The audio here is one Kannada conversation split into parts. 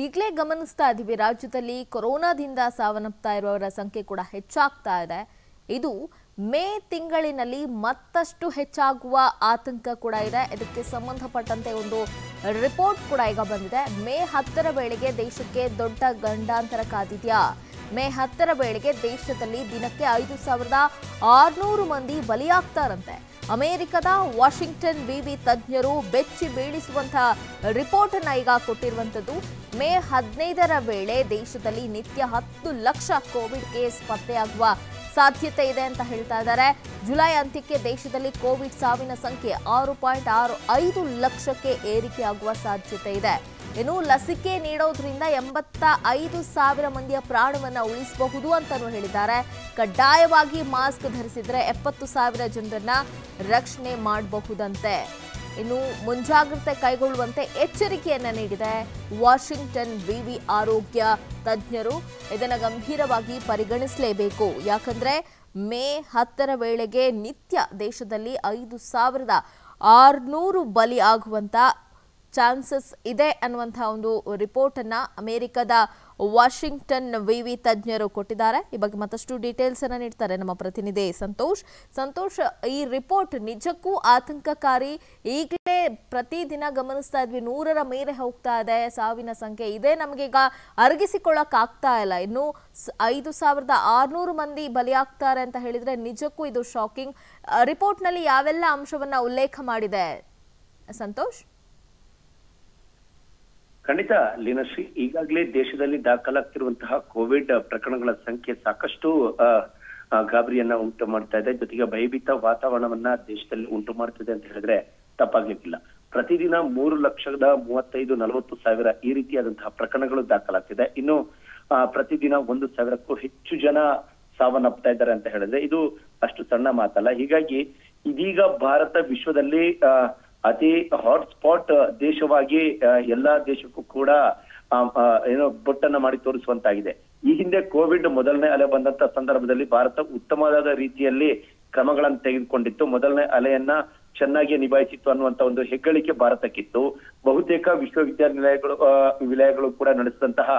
ಈಗಲೇ ಗಮನಿಸ್ತಾ ಇದ್ದೀವಿ ರಾಜ್ಯದಲ್ಲಿ ಕೊರೋನಾದಿಂದ ಸಾವನ್ನಪ್ತಾ ಇರುವವರ ಸಂಖ್ಯೆ ಕೂಡ ಹೆಚ್ಚಾಗ್ತಾ ಇದೆ. ಇದು ಮೇ ತಿಂಗಳಿನಲ್ಲಿ ಮತ್ತಷ್ಟು ಹೆಚ್ಚಾಗುವ ಆತಂಕ ಕೂಡ ಇದೆ. ಇದಕ್ಕೆ ಸಂಬಂಧಪಟ್ಟಂತೆ ಒಂದು ರಿಪೋರ್ಟ್ ಕೂಡ ಈಗ ಬಂದಿದೆ. ಮೇ ಹತ್ತರ ವೇಳೆಗೆ ದೇಶಕ್ಕೆ ದೊಡ್ಡ ಗಂಡಾಂತರ ಕಾದಿದೆಯಾ? ಮೇ ಹತ್ತರ ವೇಳೆಗೆ ದೇಶದಲ್ಲಿ ದಿನಕ್ಕೆ ಐದು ಸಾವಿರದ ಆರುನೂರು ಮಂದಿ ಬಲಿಯಾಗ್ತಾರಂತೆ. ಅಮೆರಿಕದ ವಾಷಿಂಗ್ಟನ್ ವಿವಿ ತಜ್ಞರು ಬೆಚ್ಚಿ ಬೀಳಿಸುವಂತಹ ರಿಪೋರ್ಟ್ ಅನ್ನ ಈಗ ಕೊಟ್ಟಿರುವಂತದ್ದು ಮೇ ಹದಿನೈದರ ವೇಳೆ ದೇಶದಲ್ಲಿ ನಿತ್ಯ ಹತ್ತು ಲಕ್ಷ ಕೋವಿಡ್ ಕೇಸ್ ಪತ್ತೆಯಾಗುವ ಸಾಧ್ಯತೆ ಇದೆ ಅಂತ ಹೇಳ್ತಾ ಇದ್ದಾರೆ. ಜುಲೈ ಅಂತ್ಯಕ್ಕೆ ದೇಶದಲ್ಲಿ ಕೋವಿಡ್ ಸಾವಿನ ಸಂಖ್ಯೆ ಆರು ಪಾಯಿಂಟ್ ಆರು ಐದು ಲಕ್ಷಕ್ಕೆ ಏರಿಕೆಯಾಗುವ ಸಾಧ್ಯತೆ ಇದೆ. ಇನ್ನು ಲಸಿಕೆ ನೀಡೋದ್ರಿಂದ ಎಂಬತ್ತ ಐದು ಸಾವಿರ ಮಂದಿಯ ಪ್ರಾಣವನ್ನ ಉಳಿಸಬಹುದು ಅಂತಾನು ಹೇಳಿದ್ದಾರೆ. ಕಡ್ಡಾಯವಾಗಿ ಮಾಸ್ಕ್ ಧರಿಸಿದ್ರೆ ಎಪ್ಪತ್ತು ಸಾವಿರ ಜನರನ್ನ ರಕ್ಷಣೆ ಮಾಡಬಹುದಂತೆ. ಇನ್ನು ಮುಂಜಾಗ್ರತೆ ಕೈಗೊಳ್ಳುವಂತೆ ಎಚ್ಚರಿಕೆಯನ್ನ ನೀಡಿದೆ ವಾಷಿಂಗ್ಟನ್ ವಿವಿ ಆರೋಗ್ಯ ತಜ್ಞರು. ಇದನ್ನು ಗಂಭೀರವಾಗಿ ಪರಿಗಣಿಸಲೇಬೇಕು. ಯಾಕಂದ್ರೆ ಮೇ ಹತ್ತರ ವೇಳೆಗೆ ನಿತ್ಯ ದೇಶದಲ್ಲಿ ಐದು ಸಾವಿರದ ಆರುನೂರು ಬಲಿ ಆಗುವಂತ ಚಾನ್ಸಸ್ ಇದೆ ಅನ್ನುವಂತಹ ಒಂದು ರಿಪೋರ್ಟ್ ಅನ್ನ ಅಮೆರಿಕದ ವಾಷಿಂಗ್ಟನ್ ವಿವಿ ತಜ್ಞರು ಕೊಟ್ಟಿದ್ದಾರೆ. ಈ ಬಗ್ಗೆ ಮತ್ತಷ್ಟು ಡೀಟೇಲ್ಸ್ ಅನ್ನ ನೀಡ್ತಾರೆ ನಮ್ಮ ಪ್ರತಿನಿಧಿ ಸಂತೋಷ್. ಸಂತೋಷ್, ಈ ರಿಪೋರ್ಟ್ ನಿಜಕ್ಕೂ ಆತಂಕಕಾರಿ? ಈಗಲೇ ಪ್ರತಿದಿನ ಗಮನಿಸ್ತಾ ಇದ್ವಿ, ನೂರರ ಮೇಲೆ ಹೋಗ್ತಾ ಇದೆ, ಸಾವಿನ ಸಂಖ್ಯೆ ಇದೇ. ನಮಗೀಗ ಅರಗಿಸಿಕೊಳ್ಳಕ್ ಆಗ್ತಾ ಇಲ್ಲ. ಇನ್ನು ಐದು ಸಾವಿರದ ಆರ್ನೂರು ಮಂದಿ ಬಲಿಯಾಗ್ತಾರೆ ಅಂತ ಹೇಳಿದ್ರೆ ನಿಜಕ್ಕೂ ಇದು ಶಾಕಿಂಗ್ ರಿಪೋರ್ಟ್ನಲ್ಲಿ ಯಾವೆಲ್ಲ ಅಂಶವನ್ನ ಉಲ್ಲೇಖ ಮಾಡಿದೆ? ಸಂತೋಷ್? ಖಂಡಿತ ಲೀನಶ್ರೀ ಈಗಾಗಲೇ ದೇಶದಲ್ಲಿ ದಾಖಲಾಗ್ತಿರುವಂತಹ ಕೋವಿಡ್ ಪ್ರಕರಣಗಳ ಸಂಖ್ಯೆ ಸಾಕಷ್ಟು ಗಾಬರಿಯನ್ನ ಉಂಟು ಮಾಡ್ತಾ ಇದೆ. ಜೊತೆಗೆ ಭಯಭೀತ ವಾತಾವರಣವನ್ನ ದೇಶದಲ್ಲಿ ಉಂಟು ಮಾಡ್ತಿದೆ ಅಂತ ಹೇಳಿದ್ರೆ ತಪ್ಪಾಗ್ಲಿಕ್ಕಿಲ್ಲ. ಪ್ರತಿದಿನ ಮೂರು ಲಕ್ಷದ ಮೂವತ್ತೈದು ನಲವತ್ತು ಸಾವಿರ ಈ ರೀತಿಯಾದಂತಹ ಪ್ರಕರಣಗಳು ದಾಖಲಾಗ್ತಿದೆ. ಇನ್ನು ಪ್ರತಿದಿನ ಒಂದು ಸಾವಿರಕ್ಕೂ ಹೆಚ್ಚು ಜನ ಸಾವನ್ನಪ್ತಾ ಇದ್ದಾರೆ ಅಂತ ಹೇಳಿದ್ರೆ ಇದು ಅಷ್ಟು ಸಣ್ಣ ಮಾತಲ್ಲ. ಹೀಗಾಗಿ ಇದೀಗ ಭಾರತ ವಿಶ್ವದಲ್ಲಿ ಆ, ಅತಿ ಹಾಟ್ಸ್ಪಾಟ್ ದೇಶವಾಗಿ ಎಲ್ಲಾ ದೇಶಕ್ಕೂ ಕೂಡ ಏನೋ ಬೊಟ್ಟನ್ನ ಮಾಡಿ ತೋರಿಸುವಂತಾಗಿದೆ. ಈ ಹಿಂದೆ ಕೋವಿಡ್ ಮೊದಲನೇ ಅಲೆ ಬಂದಂತ ಸಂದರ್ಭದಲ್ಲಿ ಭಾರತ ಉತ್ತಮವಾದ ರೀತಿಯಲ್ಲಿ ಕ್ರಮಗಳನ್ನು ತೆಗೆದುಕೊಂಡಿತ್ತು. ಮೊದಲನೇ ಅಲೆಯನ್ನ ಚೆನ್ನಾಗಿ ನಿಭಾಯಿಸಿತ್ತು ಅನ್ನುವಂತ ಒಂದು ಹೆಗ್ಗಳಿಕೆ ಭಾರತಕ್ಕಿತ್ತು. ಬಹುತೇಕ ವಿಶ್ವವಿದ್ಯಾನಿಲಯಗಳು ವಿಲಯಗಳು ಕೂಡ ನಡೆಸಿದಂತಹ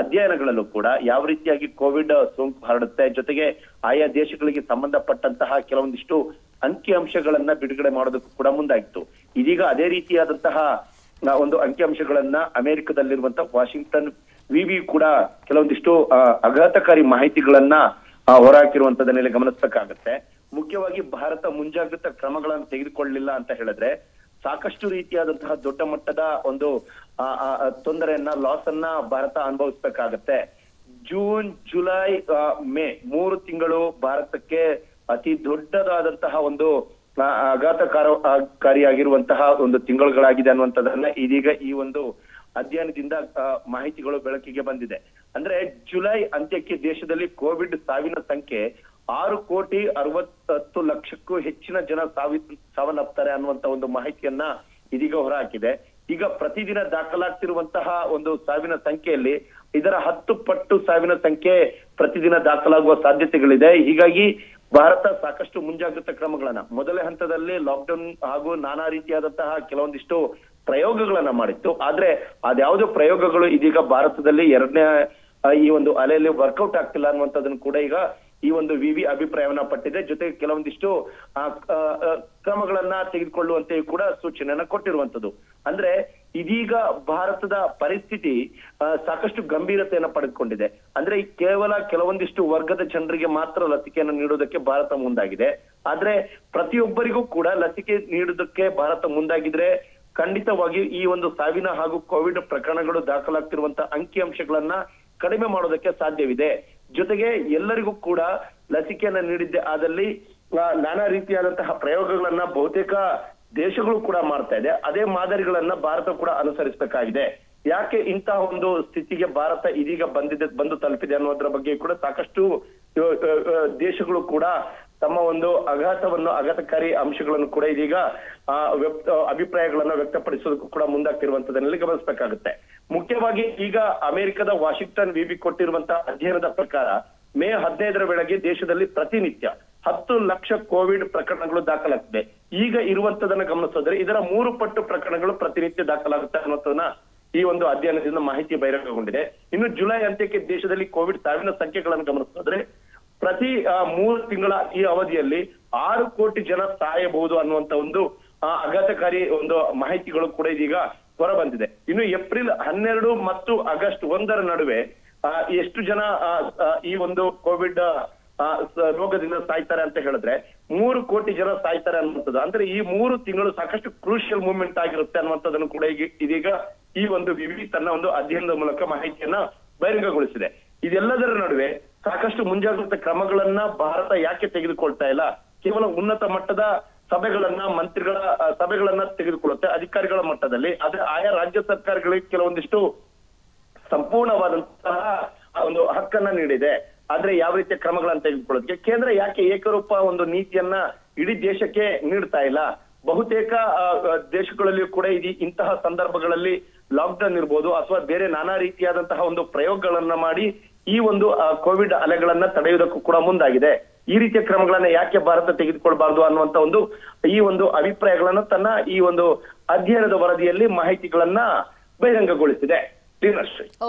ಅಧ್ಯಯನಗಳಲ್ಲೂ ಕೂಡ ಯಾವ ರೀತಿಯಾಗಿ ಕೋವಿಡ್ ಸೋಂಕು ಹರಡುತ್ತೆ, ಜೊತೆಗೆ ಆಯಾ ದೇಶಗಳಿಗೆ ಸಂಬಂಧಪಟ್ಟಂತಹ ಕೆಲವೊಂದಿಷ್ಟು ಅಂಕಿ ಅಂಶಗಳನ್ನ ಬಿಡುಗಡೆ ಮಾಡೋದಕ್ಕೂ ಕೂಡ ಮುಂದಾಗಿತ್ತು. ಇದೀಗ ಅದೇ ರೀತಿಯಾದಂತಹ ಒಂದು ಅಂಕಿಅಂಶಗಳನ್ನ ಅಮೆರಿಕದಲ್ಲಿರುವಂತಹ ವಾಷಿಂಗ್ಟನ್ ವಿವಿ ಕೂಡ ಕೆಲವೊಂದಿಷ್ಟು ಆಘಾತಕಾರಿ ಮಾಹಿತಿಗಳನ್ನ ಹೊರಹಾಕಿರುವಂತದ ಮೇಲೆ ಗಮನಿಸಬೇಕಾಗತ್ತೆ. ಮುಖ್ಯವಾಗಿ ಭಾರತ ಮುಂಜಾಗ್ರತಾ ಕ್ರಮಗಳನ್ನು ತೆಗೆದುಕೊಳ್ಳಲಿಲ್ಲ ಅಂತ ಹೇಳಿದ್ರೆ, ಸಾಕಷ್ಟು ರೀತಿಯಾದಂತಹ ದೊಡ್ಡ ಮಟ್ಟದ ಒಂದು ತೊಂದರೆಯನ್ನ ಲಾಸ್ ಅನ್ನ ಭಾರತ ಅನುಭವಿಸ್ಬೇಕಾಗತ್ತೆ. ಜೂನ್, ಜುಲೈ ಮೇ, ಮೂರು ತಿಂಗಳು ಭಾರತಕ್ಕೆ ಅತಿ ದೊಡ್ಡದಾದಂತಹ ಒಂದು ಆ, ಆಘಾತಕಾರ ಆ, ಒಂದು ತಿಂಗಳುಗಳಾಗಿದೆ ಅನ್ನುವಂಥದ್ದನ್ನ ಇದೀಗ ಈ ಒಂದು ಅಧ್ಯಯನದಿಂದ ಮಾಹಿತಿಗಳು ಬೆಳಕಿಗೆ ಬಂದಿದೆ. ಅಂದ್ರೆ ಜುಲೈ ಅಂತ್ಯಕ್ಕೆ ದೇಶದಲ್ಲಿ ಕೋವಿಡ್ ಸಾವಿನ ಸಂಖ್ಯೆ ಆರು ಕೋಟಿ ಅರವತ್ತು ಲಕ್ಷಕ್ಕೂ ಹೆಚ್ಚಿನ ಜನ ಸಾವಿ ಸಾವನ್ನಪ್ತಾರೆ ಅನ್ನುವಂತ ಒಂದು ಮಾಹಿತಿಯನ್ನ ಇದೀಗ ಹೊರಹಾಕಿದೆ. ಈಗ ಪ್ರತಿದಿನ ದಾಖಲಾಗ್ತಿರುವಂತಹ ಒಂದು ಸಾವಿನ ಸಂಖ್ಯೆಯಲ್ಲಿ ಇದರ ಹತ್ತು ಪಟ್ಟು ಸಾವಿನ ಸಂಖ್ಯೆ ಪ್ರತಿದಿನ ದಾಖಲಾಗುವ ಸಾಧ್ಯತೆಗಳಿದೆ. ಹೀಗಾಗಿ ಭಾರತ ಸಾಕಷ್ಟು ಮುಂಜಾಗ್ರತಾ ಕ್ರಮಗಳನ್ನ ಮೊದಲ ಹಂತದಲ್ಲಿ ಲಾಕ್ಡೌನ್ ಹಾಗೂ ನಾನಾ ರೀತಿಯಾದಂತಹ ಕೆಲವೊಂದಿಷ್ಟು ಪ್ರಯೋಗಗಳನ್ನ ಮಾಡಿತ್ತು. ಆದ್ರೆ ಅದ್ಯಾವುದೋ ಪ್ರಯೋಗಗಳು ಇದೀಗ ಭಾರತದಲ್ಲಿ ಎರಡನೇ ಈ ಒಂದು ಅಲೆಯಲ್ಲಿ ವರ್ಕೌಟ್ ಆಗ್ತಿಲ್ಲ ಅನ್ನುವಂಥದ್ದನ್ನು ಕೂಡ ಈಗ ಈ ಒಂದು ವಿವಿ ಅಭಿಪ್ರಾಯವನ್ನ ಪಟ್ಟಿದೆ. ಜೊತೆಗೆ ಕೆಲವೊಂದಿಷ್ಟು ಕ್ರಮಗಳನ್ನ ತೆಗೆದುಕೊಳ್ಳುವಂತೆಯೂ ಕೂಡ ಸೂಚನೆಯನ್ನ ಕೊಟ್ಟಿರುವಂತದ್ದು ಅಂದ್ರೆ ಇದೀಗ ಭಾರತದ ಪರಿಸ್ಥಿತಿ ಸಾಕಷ್ಟು ಗಂಭೀರತೆಯನ್ನ ಪಡೆದುಕೊಂಡಿದೆ. ಅಂದ್ರೆ ಕೇವಲ ಕೆಲವೊಂದಿಷ್ಟು ವರ್ಗದ ಜನರಿಗೆ ಮಾತ್ರ ಲಸಿಕೆಯನ್ನು ನೀಡೋದಕ್ಕೆ ಭಾರತ ಮುಂದಾಗಿದೆ. ಆದ್ರೆ ಪ್ರತಿಯೊಬ್ಬರಿಗೂ ಕೂಡ ಲಸಿಕೆ ನೀಡೋದಕ್ಕೆ ಭಾರತ ಮುಂದಾಗಿದ್ರೆ ಖಂಡಿತವಾಗಿ ಈ ಒಂದು ಸಾವಿನ ಹಾಗೂ ಕೋವಿಡ್ ಪ್ರಕರಣಗಳು ದಾಖಲಾಗ್ತಿರುವಂತಹ ಅಂಕಿಅಂಶಗಳನ್ನ ಕಡಿಮೆ ಮಾಡೋದಕ್ಕೆ ಸಾಧ್ಯವಿದೆ. ಜೊತೆಗೆ ಎಲ್ಲರಿಗೂ ಕೂಡ ಲಸಿಕೆಯನ್ನ ನೀಡಿದ್ದೆ. ಆದಲ್ಲಿ ನಾನಾ ರೀತಿಯಾದಂತಹ ಪ್ರಯೋಗಗಳನ್ನ ಬಹುತೇಕ ದೇಶಗಳು ಕೂಡ ಮಾಡ್ತಾ ಇದೆ. ಅದೇ ಮಾದರಿಗಳನ್ನ ಭಾರತ ಕೂಡ ಅನುಸರಿಸಬೇಕಾಗಿದೆ. ಯಾಕೆ ಇಂತಹ ಒಂದು ಸ್ಥಿತಿಗೆ ಭಾರತ ಇದೀಗ ಬಂದಿದೆ, ಬಂದು ತಲುಪಿದೆ ಅನ್ನೋದ್ರ ಬಗ್ಗೆ ಕೂಡ ಸಾಕಷ್ಟು ದೇಶಗಳು ಕೂಡ ತಮ್ಮ ಒಂದು ಆಘಾತವನ್ನು ಆಘಾತಕಾರಿ ಅಂಶಗಳನ್ನು ಕೂಡ ಇದೀಗ ಅಭಿಪ್ರಾಯಗಳನ್ನ ವ್ಯಕ್ತಪಡಿಸೋದಕ್ಕೂ ಕೂಡ ಮುಂದಾಗ್ತಿರುವಂತದನ್ನಲ್ಲಿ ಗಮನಿಸಬೇಕಾಗುತ್ತೆ. ಮುಖ್ಯವಾಗಿ ಈಗ ಅಮೆರಿಕದ ವಾಷಿಂಗ್ಟನ್ ವಿಬಿ ಕೊಟ್ಟಿರುವಂತಹ ಅಧ್ಯಯನದ ಪ್ರಕಾರ, ಮೇ ಹದಿನೈದರ ವೇಳೆಗೆ ದೇಶದಲ್ಲಿ ಪ್ರತಿನಿತ್ಯ ಹತ್ತು ಲಕ್ಷ ಕೋವಿಡ್ ಪ್ರಕರಣಗಳು ದಾಖಲಾಗ್ತದೆ ಈಗ ಇರುವಂತದನ್ನ ಗಮನಿಸೋದ್ರೆ ಇದರ ಮೂರು ಪಟ್ಟು ಪ್ರಕರಣಗಳು ಪ್ರತಿನಿತ್ಯ ದಾಖಲಾಗುತ್ತೆ ಅನ್ನೋದನ್ನ ಈ ಒಂದು ಅಧ್ಯಯನದಿಂದ ಮಾಹಿತಿ ಬಹಿರಂಗಗೊಂಡಿದೆ. ಇನ್ನು ಜುಲೈ ಅಂತ್ಯಕ್ಕೆ ದೇಶದಲ್ಲಿ ಕೋವಿಡ್ ಸಾವಿನ ಸಂಖ್ಯೆಗಳನ್ನು ಗಮನಿಸಿದ್ರೆ ಪ್ರತಿ ಮೂರು ತಿಂಗಳ ಈ ಅವಧಿಯಲ್ಲಿ ಆರು ಕೋಟಿ ಜನ ಸಾಯಬಹುದು ಅನ್ನುವಂತ ಒಂದು ಆ, ಆಘಾತಕಾರಿ ಒಂದು ಮಾಹಿತಿಗಳು ಕೂಡ ಇದೀಗ ಹೊರಬಂದಿದೆ. ಇನ್ನು ಏಪ್ರಿಲ್ ಹನ್ನೆರಡು ಮತ್ತು ಆಗಸ್ಟ್ ಒಂದರ ನಡುವೆ ಎಷ್ಟು ಜನ ಈ ಒಂದು ಕೋವಿಡ್ ರೋಗದಿಂದ ಸಾಯ್ತಾರೆ ಅಂತ ಹೇಳಿದ್ರೆ ಮೂರು ಕೋಟಿ ಜನ ಸಾಯ್ತಾರೆ ಅನ್ನುವಂಥದ್ದು. ಅಂದ್ರೆ ಈ ಮೂರು ತಿಂಗಳು ಸಾಕಷ್ಟು ಕ್ರೂಷಿಯಲ್ ಮೂವ್ಮೆಂಟ್ ಆಗಿರುತ್ತೆ ಅನ್ನುವಂಥದ್ದನ್ನು ಕೂಡ ಈಗ ಇದೀಗ ಈ ಒಂದು ವಿವಿ ತನ್ನ ಒಂದು ಅಧ್ಯಯನದ ಮೂಲಕ ಮಾಹಿತಿಯನ್ನ ಬಹಿರಂಗಗೊಳಿಸಿದೆ. ಇದೆಲ್ಲದರ ನಡುವೆ ಸಾಕಷ್ಟು ಮುಂಜಾಗ್ರತಾ ಕ್ರಮಗಳನ್ನ ಭಾರತ ಯಾಕೆ ತೆಗೆದುಕೊಳ್ತಾ ಇಲ್ಲ? ಕೇವಲ ಉನ್ನತ ಮಟ್ಟದ ಸಭೆಗಳನ್ನ, ಮಂತ್ರಿಗಳ ಸಭೆಗಳನ್ನ ತೆಗೆದುಕೊಳ್ಳುತ್ತೆ, ಅಧಿಕಾರಿಗಳ ಮಟ್ಟದಲ್ಲಿ. ಆದ್ರೆ ಆಯಾ ರಾಜ್ಯ ಸರ್ಕಾರಗಳಿಗೆ ಕೆಲವೊಂದಿಷ್ಟು ಸಂಪೂರ್ಣವಾದಂತಹ ಒಂದು ಹಕ್ಕನ್ನ ನೀಡಿದೆ. ಆದ್ರೆ ಯಾವ ರೀತಿಯ ಕ್ರಮಗಳನ್ನ ತೆಗೆದುಕೊಳ್ಳೋದಕ್ಕೆ? ಕೇಂದ್ರ ಯಾಕೆ ಏಕರೂಪ ಒಂದು ನೀತಿಯನ್ನ ಇಡೀ ದೇಶಕ್ಕೆ ನೀಡ್ತಾ ಇಲ್ಲ? ಬಹುತೇಕ ದೇಶಗಳಲ್ಲಿಯೂ ಕೂಡ ಇದು ಇಂತಹ ಸಂದರ್ಭಗಳಲ್ಲಿ ಲಾಕ್ಡೌನ್ ಇರ್ಬೋದು, ಅಥವಾ ಬೇರೆ ನಾನಾ ರೀತಿಯಾದಂತಹ ಒಂದು ಪ್ರಯೋಗಗಳನ್ನ ಮಾಡಿ ಈ ಒಂದು ಕೋವಿಡ್ ಅಲೆಗಳನ್ನ ತಡೆಯುವುದಕ್ಕೂ ಕೂಡ ಮುಂದಾಗಿದೆ. ಈ ರೀತಿಯ ಕ್ರಮಗಳನ್ನ ಯಾಕೆ ಭಾರತ ತೆಗೆದುಕೊಳ್ಬಾರ್ದು ಅನ್ನುವಂತ ಒಂದು, ಈ ಒಂದು ಅಭಿಪ್ರಾಯಗಳನ್ನ ತನ್ನ ಈ ಒಂದು ಅಧ್ಯಯನದ ವರದಿಯಲ್ಲಿ ಮಾಹಿತಿಗಳನ್ನ ಬಹಿರಂಗಗೊಳಿಸಿದೆ.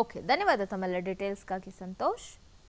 ಓಕೆ ಧನ್ಯವಾದ ತಮ್ಮೆಲ್ಲ ಡೀಟೇಲ್ಸ್ಗಾಗಿ ಸಂತೋಷ್.